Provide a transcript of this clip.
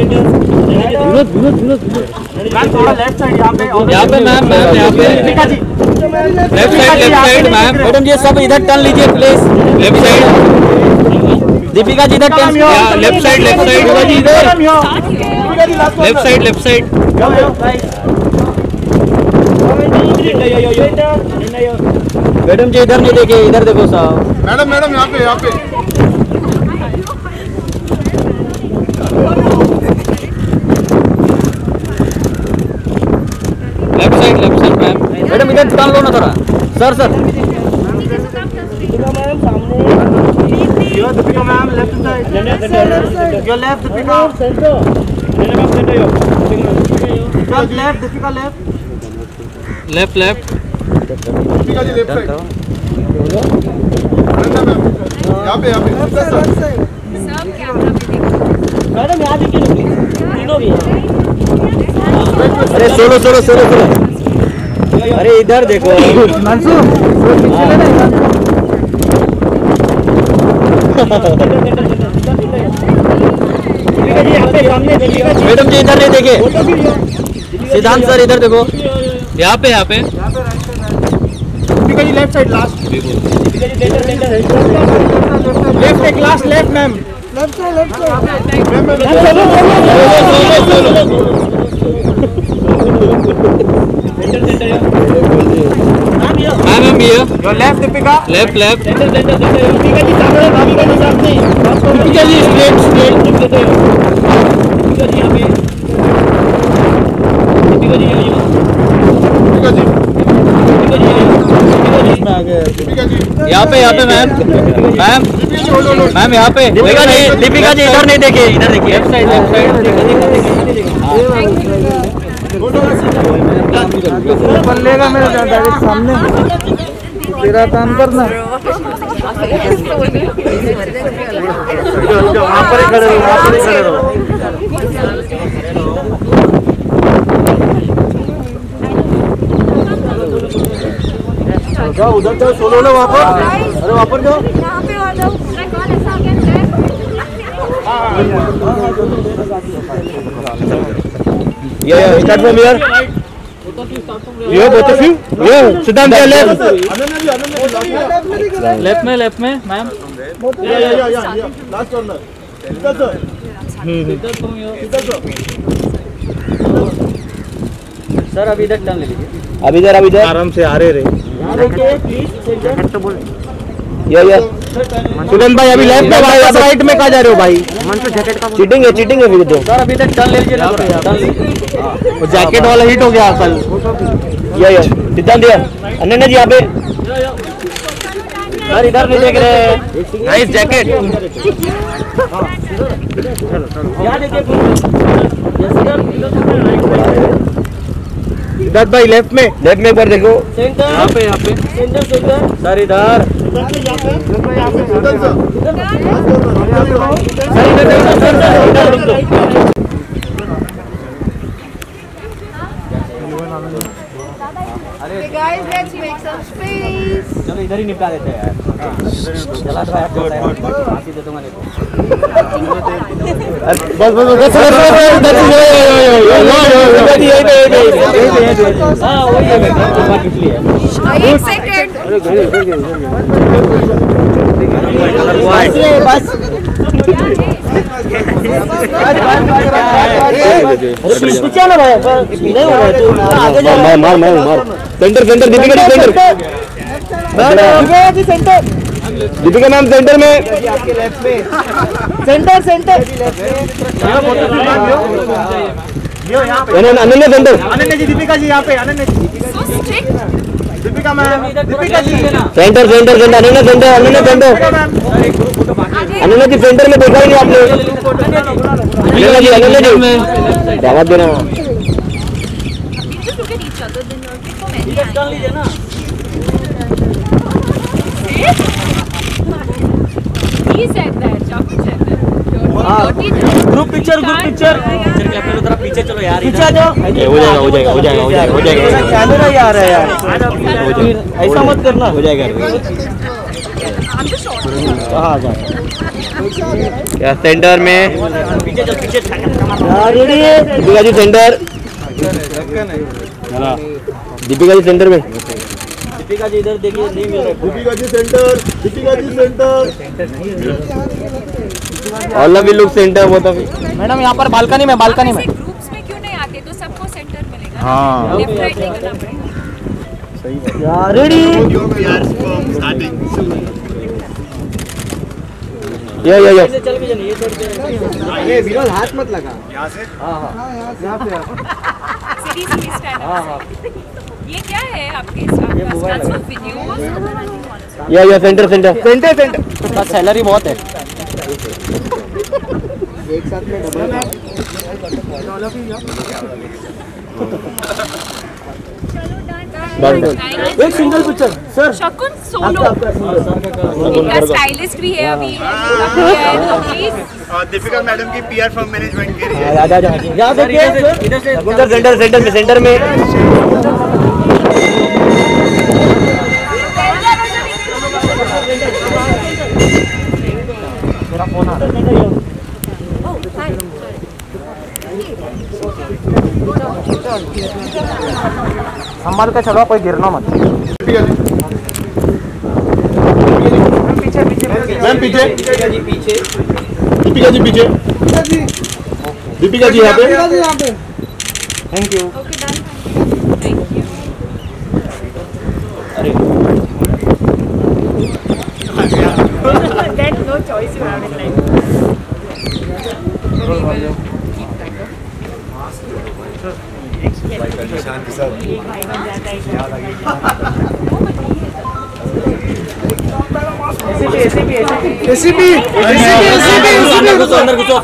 Vinod Vinod Vinod ma'am थोड़ा left side यहाँ पे यहाँ पे मैम मैम यहाँ पे। Deepika ji. Left side left side ma'am. Madam ji सब इधर टर्न लीजिए please left side Deepika ji इधर turn left side left side Deepika ji इधर। Left side left side madam ji इधर नहीं देखिए इधर देखो साहब। मैडम मैडम यहाँ पे यहाँ पे left side left side ma'am इधर टर्न लो ना थोड़ा। Sir sir. Deepika ma'am, left side. Your left, Deepika. Just left, Deepika left. Left left Deepika ji left side Ananya ma'am यहाँ पे यहाँ पे मैडम यहाँ देखिए तीनों भी अरे सोलो सोलो सोलो सोलो अरे इधर देखो। मैडम जी इधर नहीं देखे। सिद्धांत सर इधर देखो। यहाँ पे यहाँ पे। Left side last Deepika ji centre centre left एक last left ma'am ma'am ma'am ये your left Deepika left left Deepika ji सामने भाभी का सामने। दीपिका जी स्ट्रेट स्ट्रेट दीपिका जी यहाँ पे। दीपिका जी यहाँ दीपिका दीपिका जी यहाँ दीपिका जी। यहाँ पे यहाँ पे मैम मैम मैम यहाँ पे। दीपिका जी दीपिका जी इधर नहीं देखे इधर देखिए। लेफ़्ट साइड लेफ़्ट साइड पल्लेगा मेरा डायरेक्ट सामने। तेरा काम करना वहाँ पर ही खड़े रहो वहाँ पर ही खड़े रहो जाओ उधर जाओ सोलो लो वहाँ पर। अरे वहाँ पर जाओ। यहाँ पे आ जाओ कौन ये बोथ ऑफ़ यू ये सिद्धांत जी लेफ़्ट लेफ़्ट में लेफ़्ट में मैम या या या या लास्ट कॉर्नर इधर सर। सर। अभी इधर टर्न ले लीजिए। अब इधर अब इधर। आराम से आ रहे रे यहाँ देखिए प्लीज़ सेंटर तो बोल ये ये। सुदन भाई अभी लेफ़्ट में भाई राइट में कहा जा रहे हो भाई? पे जैकेट का चीटिंग है चीटिंग है फिर तो सर अभी इधर टर्न ले लीजिए ना वो जैकेट वाला हिट हो गया कल ये ये। सिद्धांत दिया अनन्या जी यहाँ पे। सर इधर नहीं देख रहे। नाइस जैकेट सिद्धार्थ भाई लेफ़्ट में। लेफ़्ट में एक बार देखो। सेंटर यहाँ पे यहाँ पे। सेंटर सेंटर सर इधर। चलो इधर ही निपटा देते हैं चला तो है फांसी दे दूँगा देखो बस बस बस सर सर इधर ही इधर ही ही हाँ है हो है तू centre centre Deepika centre centre Deepika ma'am centre में centre centre Ananya centre Ananya ji Deepika ji यहाँ पे Ananya ji. Deepika ma'am Deepika ji. Centre centre centre Ananya centre Ananya centre आगे अनन्या जी सेंटर में देखा ही नहीं आपने। अनन्या जी अनन्या जी। दावत देना। He said that. Chaku said that. Dirty, dirty. Group picture group picture पीछे चलो यार पीछे आ जाओ हो जाएगा हो जाएगा हो जाएगा हो जाएगा हो जाएगा। कैमरा ही आ रहा है यार। ऐसा मत करना। हो जाएगा. कहाँ क्या सेंटर में? दीपिका जी सेंटर दीपिका जी सेंटर में। दीपिका जी इधर देखिए नहीं मिल रहा Deepika ji centre Deepika ji centre all of look centre वो तो मैडम यहाँ पर बालकनी में बालकनी में। ग्रुप्स में क्यों नहीं आते? तो सबको सेंटर मिलेगा। हाँ। लेफ़्ट राइट नहीं करना पड़ेगा। या या या सीधी सीधी स्टैंड ये क्या है आपके साथ वीडियो या या centre centre centre centre salary बहुत है। एक single picture sir Shakun solo इनका स्टाइलिस्ट भी है अभी दीपिका मैडम की पीआर फॉर्म मैनेजमेंट के लिए आ जा जा यहाँ देखिए सेंटर सेंटर सेंटर में संभाल के चलो कोई गिरना मत मैम पीछे दीपिका जी पीछे दीपिका जी पीछे दीपिका जी यहाँ पे थैंक यू एसीपी अंदर घुसो। अंदर घुसो।